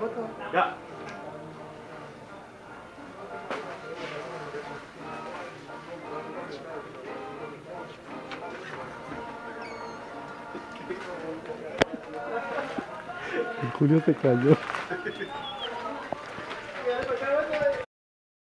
foto? Ya. El Julio se cayó.